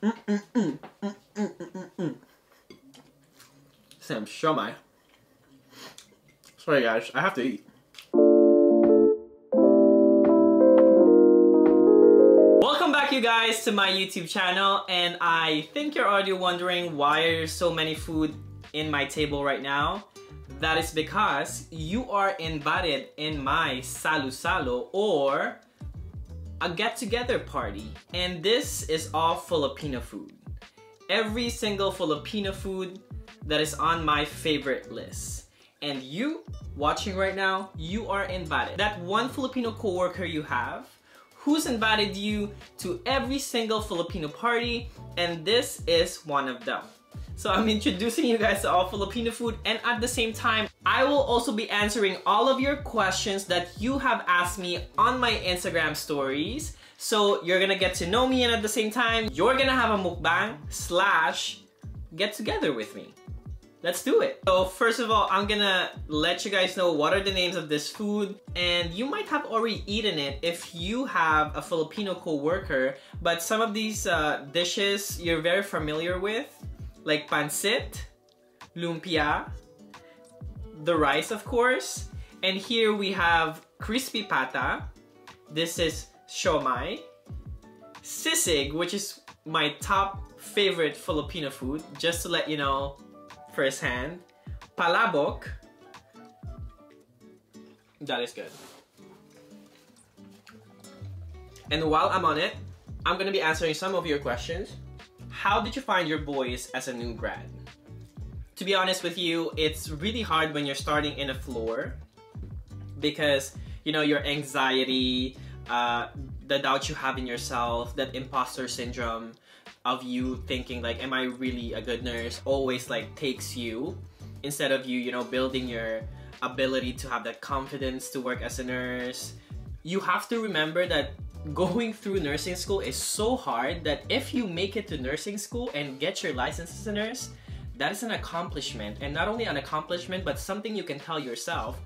Mm, mm, mm, mm, mm, mm. Sam. Sorry guys, I have to eat. Welcome back you guys to my YouTube channel and I think you're already wondering why there's so many food in my table right now. That is because you are invited in my salu salu or a get-together party. And this is all Filipino food. Every single Filipino food that is on my favorite list. And you, watching right now, you are invited. That one Filipino coworker you have, who's invited you to every single Filipino party, and this is one of them. So I'm introducing you guys to all Filipino food and at the same time, I will also be answering all of your questions that you have asked me on my Instagram stories. So you're gonna get to know me and at the same time, you're gonna have a mukbang slash get together with me. Let's do it. So first of all, I'm gonna let you guys know what are the names of this food and you might have already eaten it if you have a Filipino co-worker, but some of these uh, dishes you're very familiar with like pancit, lumpia, the rice of course, and here we have crispy pata. This is siomai, sisig, which is my top favorite Filipino food, just to let you know firsthand. Palabok. That is good. And while I'm on it, I'm gonna be answering some of your questions. How did you find your voice as a new grad? To be honest with you, it's really hard when you're starting in a floor because you know your anxiety, uh, the doubt you have in yourself, that imposter syndrome of you thinking like, am I really a good nurse? Always like takes you instead of you, you know, building your ability to have that confidence to work as a nurse. You have to remember that going through nursing school is so hard that if you make it to nursing school and get your license as a nurse, that is an accomplishment. And not only an accomplishment, but something you can tell yourself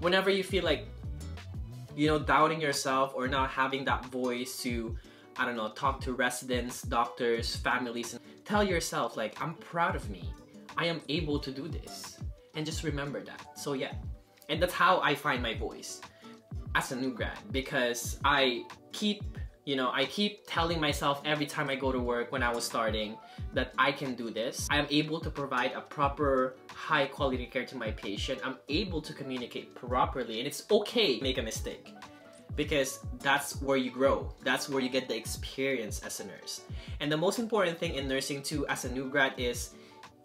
whenever you feel like, you know, doubting yourself or not having that voice to, I don't know, talk to residents, doctors, families, and tell yourself, like, I'm proud of me. I am able to do this. And just remember that. So, yeah. And that's how I find my voice as a new grad because I keep you know, I keep telling myself every time I go to work when I was starting that I can do this. I am able to provide a proper high quality care to my patient. I'm able to communicate properly and it's okay to make a mistake because that's where you grow. That's where you get the experience as a nurse. And the most important thing in nursing too as a new grad is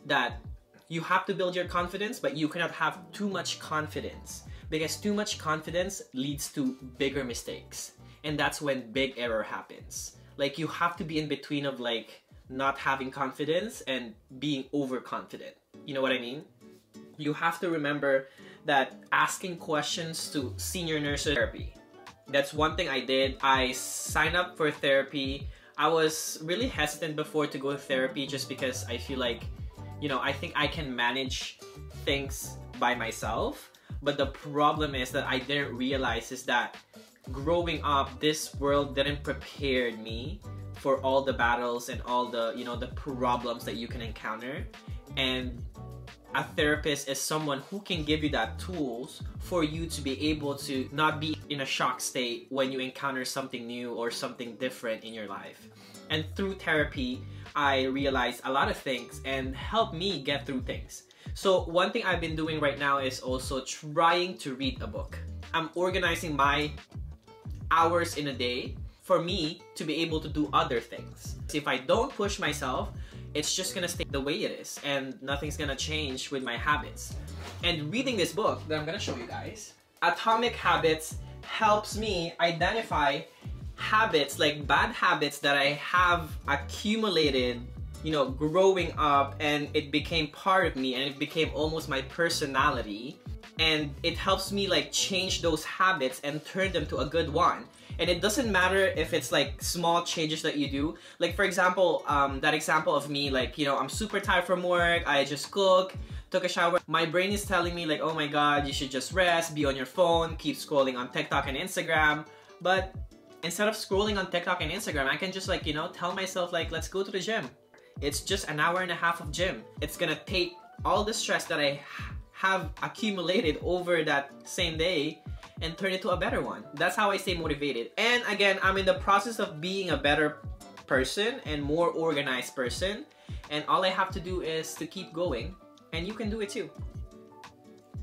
that you have to build your confidence but you cannot have too much confidence because too much confidence leads to bigger mistakes and that's when big error happens. Like you have to be in between of like not having confidence and being overconfident. You know what i mean? You have to remember that asking questions to senior nurses therapy. That's one thing i did. I signed up for therapy. I was really hesitant before to go to therapy just because i feel like you know i think i can manage things by myself. But the problem is that i didn't realize is that growing up, this world didn't prepare me for all the battles and all the you know the problems that you can encounter. And a therapist is someone who can give you that tools for you to be able to not be in a shock state when you encounter something new or something different in your life. And through therapy i realized a lot of things and helped me get through things. So one thing i've been doing right now is also trying to read a book. I'm organizing my hours in a day for me to be able to do other things. If I don't push myself, it's just gonna stay the way it is and nothing's gonna change with my habits. And reading this book that I'm gonna show you guys, Atomic Habits helps me identify habits, like bad habits that I have accumulated, you know, growing up and it became part of me and it became almost my personality and it helps me like change those habits and turn them to a good one and it doesn't matter if it's like small changes that you do like for example um, that example of me like you know i'm super tired from work i just cook took a shower my brain is telling me like oh my god you should just rest be on your phone keep scrolling on tiktok and instagram but instead of scrolling on TikTok and Instagram, I can just like, you know, tell myself like, let's go to the gym. It's just an hour and a half of gym. It's gonna take all the stress that I have accumulated over that same day and turn it to a better one. That's how I stay motivated. And again, I'm in the process of being a better person and more organized person. And all I have to do is to keep going and you can do it too.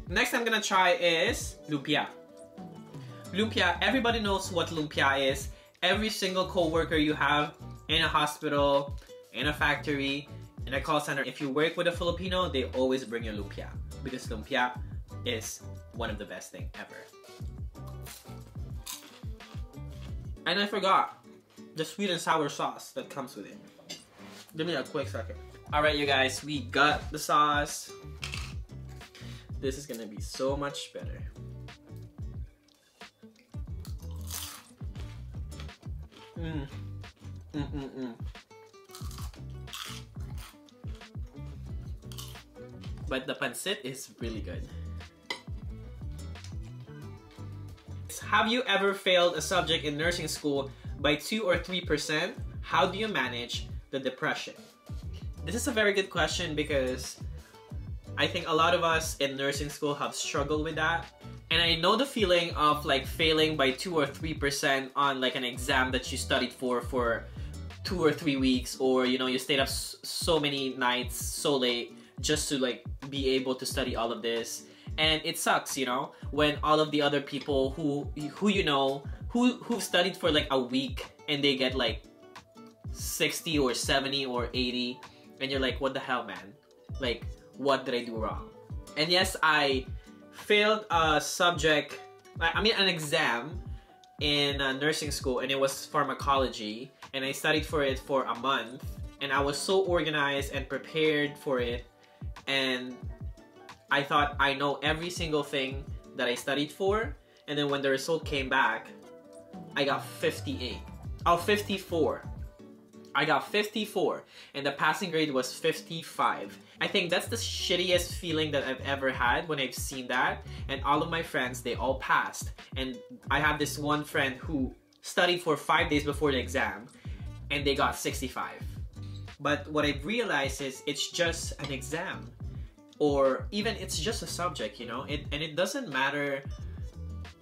Next I'm gonna try is lumpia. Lumpia, everybody knows what lumpia is. Every single co-worker you have in a hospital, in a factory, in a call center, if you work with a Filipino, they always bring you lumpia because lumpia is one of the best thing ever. And I forgot the sweet and sour sauce that comes with it. Give me a quick second. Alright you guys, we got the sauce. This is gonna be so much better. Mmm. Mm mm mm. But the pancit is really good. Have you ever failed a subject in nursing school by 2 or 3%? How do you manage the depression? This is a very good question because I think a lot of us in nursing school have struggled with that. And I know the feeling of like failing by 2 or 3% on like an exam that you studied for for 2 or 3 weeks or you know you stayed up so many nights so late just to like be able to study all of this. And it sucks you know when all of the other people who who you know who who've studied for like a week and they get like 60 or 70 or 80 and you're like what the hell man? Like what did i do wrong? And yes i failed a subject i mean an exam in uh, nursing school and it was pharmacology and i studied for it for a month and i was so organized and prepared for it and I thought I know every single thing that I studied for, and then when the result came back, I got 58. Oh, 54. I got 54, and the passing grade was 55. I think that's the shittiest feeling that I've ever had when I've seen that, and all of my friends, they all passed. And I have this one friend who studied for five days before the exam, and they got 65. But what I've realized is it's just an exam. Or even it's just a subject you know? It, and it doesn't matter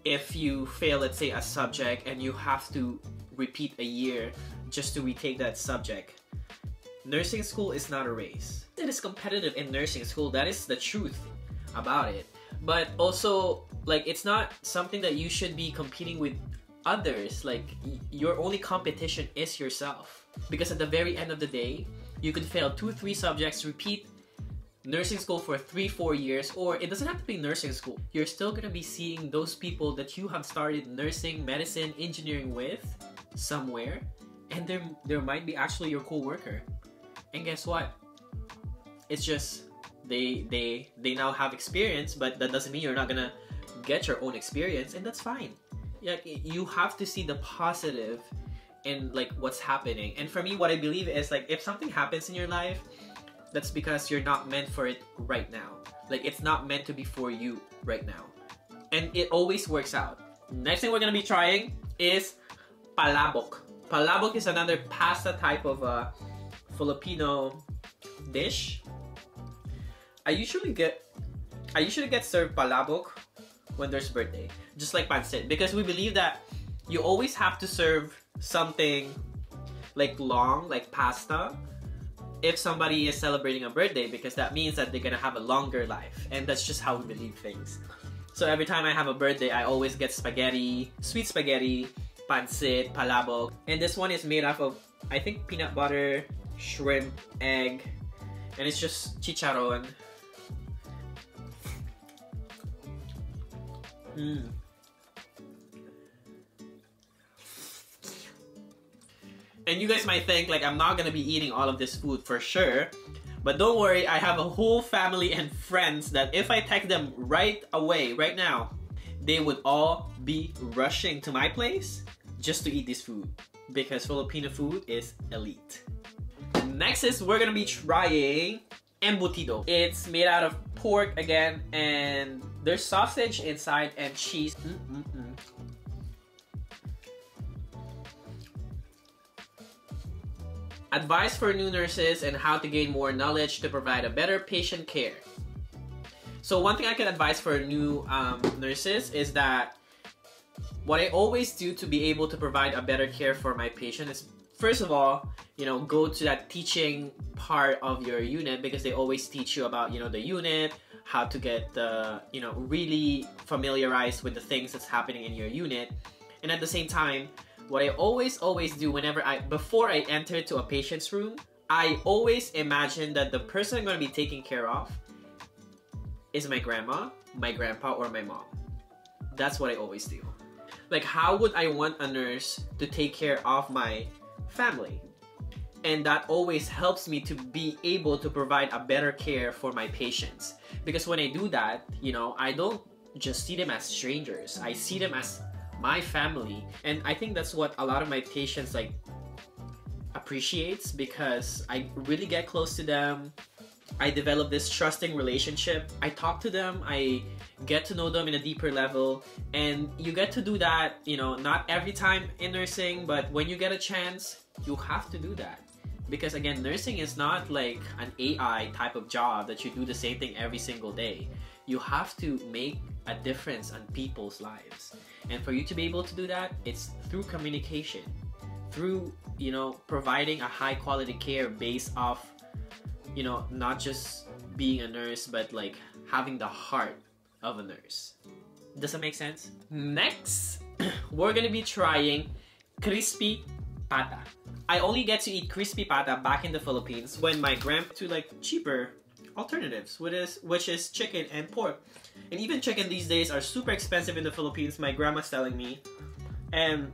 if you fail let's say a subject and you have to repeat a year just to retake that subject. Nursing school is not a race. It is competitive in nursing school. That is the truth about it. But also like it's not something that you should be competing with others. Like your only competition is yourself because at the very end of the day you could fail two three subjects repeat nursing school for three, four years, or it doesn't have to be nursing school. You're still gonna be seeing those people that you have started nursing, medicine, engineering with somewhere, and there, there might be actually your co-worker. And guess what? It's just they they they now have experience, but that doesn't mean you're not gonna get your own experience, and that's fine. Like you have to see the positive in like what's happening. And for me, what I believe is like if something happens in your life that's because you're not meant for it right now. Like it's not meant to be for you right now. And it always works out. Next thing we're gonna be trying is palabok. Palabok is another pasta type of a Filipino dish. I usually get I usually get served palabok when there's birthday, just like pancit, because we believe that you always have to serve something like long, like pasta, if somebody is celebrating a birthday because that means that they're gonna have a longer life and that's just how we believe things so every time I have a birthday I always get spaghetti sweet spaghetti pancit palabok and this one is made up of I think peanut butter shrimp egg and it's just chicharon mm. And you guys might think like I'm not gonna be eating all of this food for sure. But don't worry, I have a whole family and friends that if I text them right away, right now, they would all be rushing to my place just to eat this food. Because Filipino food is elite. Next is we're gonna be trying embutido. It's made out of pork again and there's sausage inside and cheese. Mm -mm -mm. Advice for new nurses and how to gain more knowledge to provide a better patient care. So one thing I can advise for new um, nurses is that what I always do to be able to provide a better care for my patient is first of all, you know, go to that teaching part of your unit because they always teach you about, you know, the unit, how to get the, you know, really familiarized with the things that's happening in your unit. And at the same time, what I always, always do whenever I, before I enter to a patient's room, I always imagine that the person I'm to be taking care of is my grandma, my grandpa, or my mom. That's what I always do. Like, how would I want a nurse to take care of my family? And that always helps me to be able to provide a better care for my patients. Because when I do that, you know, I don't just see them as strangers. I see them as my family. And I think that's what a lot of my patients like appreciates because I really get close to them. I develop this trusting relationship. I talk to them, I get to know them in a deeper level, and you get to do that, you know, not every time in nursing, but when you get a chance, you have to do that. Because again, nursing is not like an AI type of job that you do the same thing every single day. You have to make a difference on people's lives. And for you to be able to do that, it's through communication, through, you know, providing a high quality care based off you know, not just being a nurse, but like having the heart of a nurse. Does that make sense? Next, we're gonna be trying crispy pata. I only get to eat crispy pata back in the Philippines when my grandpa to like cheaper alternatives, which is which is chicken and pork. And even chicken these days are super expensive in the Philippines. My grandma's telling me, and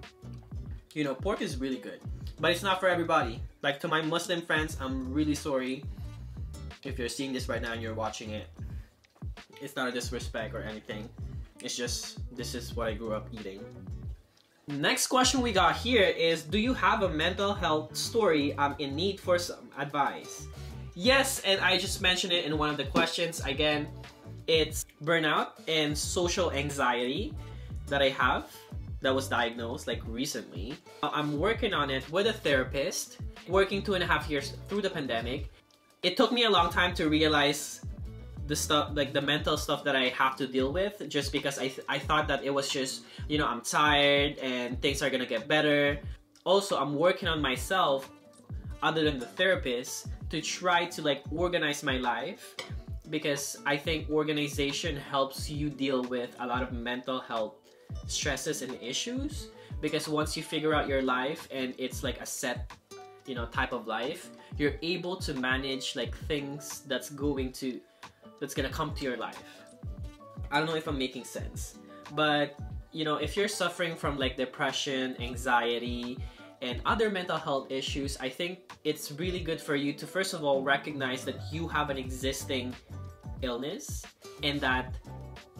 you know, pork is really good, but it's not for everybody. Like to my Muslim friends, I'm really sorry if you're seeing this right now and you're watching it, it's not a disrespect or anything. It's just, this is what I grew up eating. Next question we got here is, do you have a mental health story I'm in need for some advice? Yes, and I just mentioned it in one of the questions. Again, it's burnout and social anxiety that I have that was diagnosed like recently. Uh, I'm working on it with a therapist, working two and a half years through the pandemic it took me a long time to realize the stuff like the mental stuff that I have to deal with just because I, th I thought that it was just you know I'm tired and things are gonna get better also I'm working on myself other than the therapist to try to like organize my life because I think organization helps you deal with a lot of mental health stresses and issues because once you figure out your life and it's like a set you know type of life you're able to manage like things that's going to that's gonna come to your life. I don't know if i'm making sense but you know if you're suffering from like depression anxiety and other mental health issues i think it's really good for you to first of all recognize that you have an existing illness and that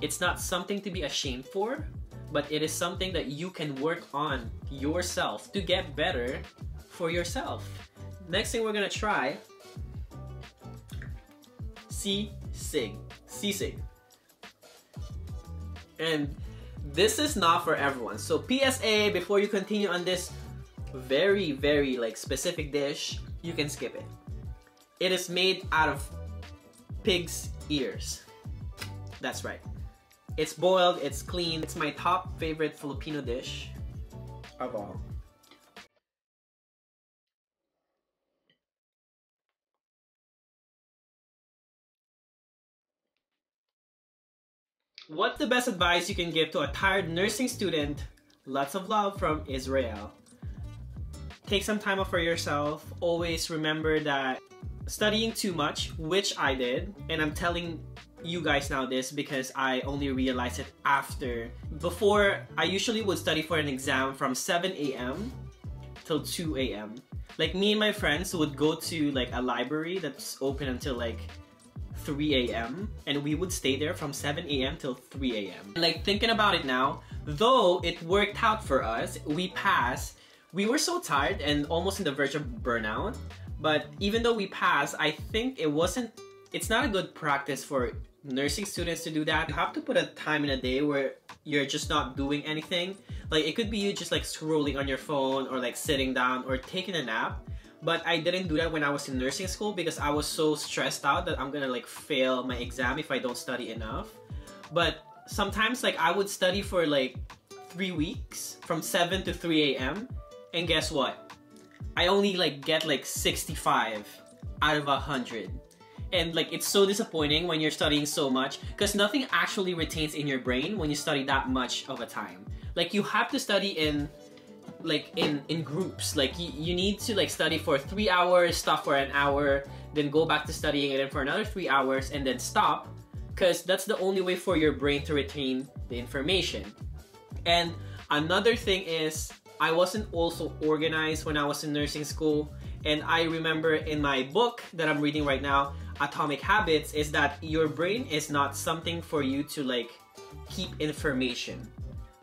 it's not something to be ashamed for but it is something that you can work on yourself to get better for yourself Next thing we're gonna try, Sisig. Sisig. And this is not for everyone. So PSA, before you continue on this very, very like specific dish, you can skip it. It is made out of pig's ears. That's right. It's boiled, it's clean. It's my top favorite Filipino dish of all. What's the best advice you can give to a tired nursing student? Lots of love from Israel. Take some time off for yourself. Always remember that studying too much, which I did, and I'm telling you guys now this because I only realized it after. Before, I usually would study for an exam from 7 a.m. till 2 a.m. Like me and my friends would go to like a library that's open until like 3 a.m. and we would stay there from 7 a.m. till 3 a.m. Like thinking about it now, though it worked out for us, we passed, we were so tired and almost in the verge of burnout. But even though we passed, I think it wasn't, it's not a good practice for nursing students to do that. You have to put a time in a day where you're just not doing anything. Like it could be you just like scrolling on your phone or like sitting down or taking a nap but I didn't do that when I was in nursing school because I was so stressed out that I'm gonna like fail my exam if I don't study enough. But sometimes like I would study for like three weeks from 7 to 3 a.m. And guess what? I only like get like 65 out of 100. And like it's so disappointing when you're studying so much because nothing actually retains in your brain when you study that much of a time. Like you have to study in like in in groups like you, you need to like study for three hours stop for an hour then go back to studying again for another three hours and then stop because that's the only way for your brain to retain the information and another thing is i wasn't also organized when i was in nursing school and i remember in my book that i'm reading right now atomic habits is that your brain is not something for you to like keep information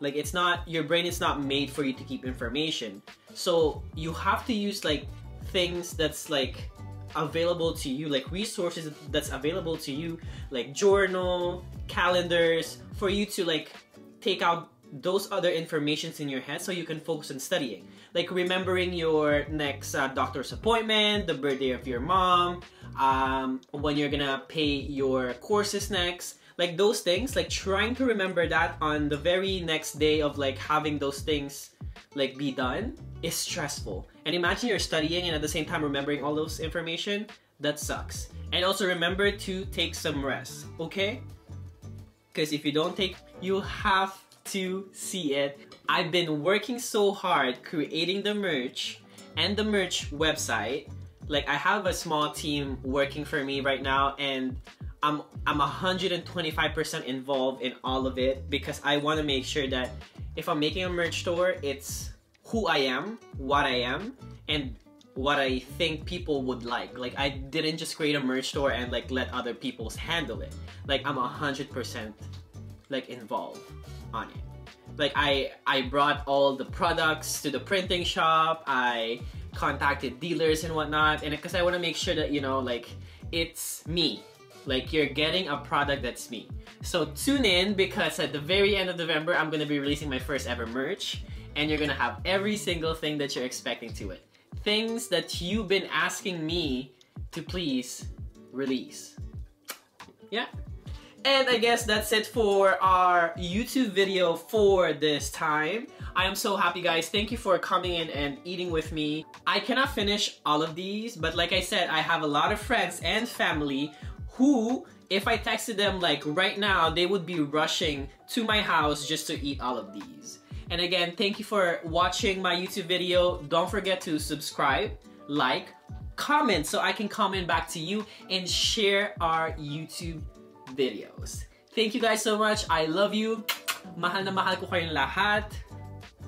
like it's not your brain is not made for you to keep information. So you have to use like things that's like available to you, like resources that's available to you, like journal, calendars, for you to like take out those other informations in your head so you can focus on studying. Like remembering your next uh, doctor's appointment, the birthday of your mom, um, when you're gonna pay your courses next, like those things like trying to remember that on the very next day of like having those things like be done is stressful. And imagine you're studying and at the same time remembering all those information. That sucks. And also remember to take some rest okay? Because if you don't take you have to see it i've been working so hard creating the merch and the merch website like i have a small team working for me right now and I'm I'm 125% involved in all of it because I want to make sure that if I'm making a merch store, it's who I am, what I am, and what I think people would like. Like I didn't just create a merch store and like let other people's handle it. Like I'm 100% like involved on it. Like I I brought all the products to the printing shop. I contacted dealers and whatnot, and because I want to make sure that you know like it's me like you're getting a product that's me. So tune in because at the very end of November, I'm gonna be releasing my first ever merch and you're gonna have every single thing that you're expecting to it. Things that you've been asking me to please release. Yeah. And I guess that's it for our YouTube video for this time. I am so happy guys. Thank you for coming in and eating with me. I cannot finish all of these, but like I said, I have a lot of friends and family who, if I texted them like right now, they would be rushing to my house just to eat all of these. And again, thank you for watching my YouTube video. Don't forget to subscribe, like, comment so I can comment back to you and share our YouTube videos. Thank you guys so much. I love you. Mahal na mahal ko kayong lahat.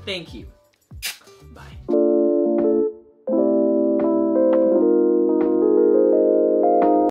Thank you.